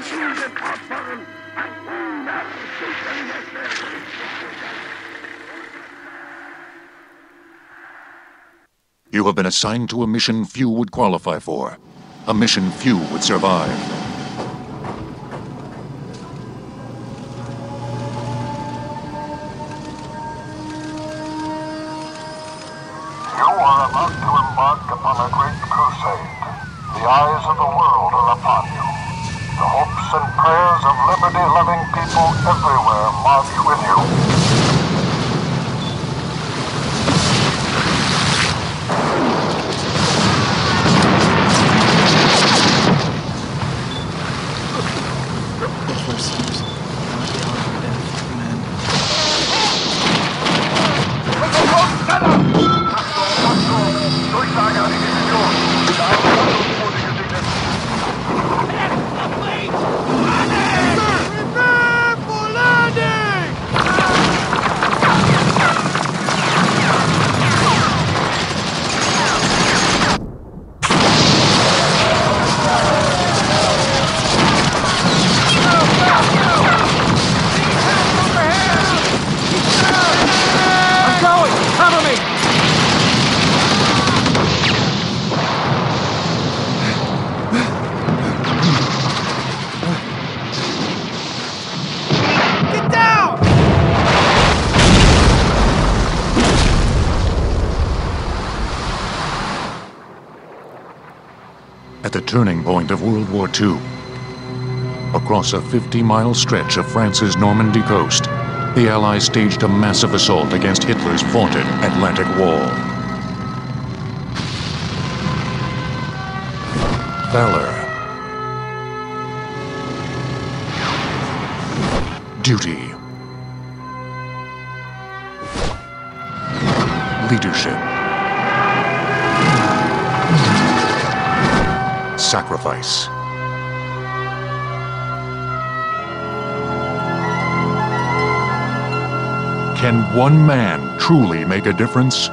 an diesen Opfern ein unerschütterliches You have been assigned to a mission few would qualify for. A mission few would survive. You are about to embark upon a great crusade. The eyes of the world are upon you. The hopes and prayers of liberty-loving people everywhere march with you. At the turning point of World War II, across a 50 mile stretch of France's Normandy coast, the Allies staged a massive assault against Hitler's vaunted Atlantic Wall. Valor. Duty. Leadership. Sacrifice. Can one man truly make a difference?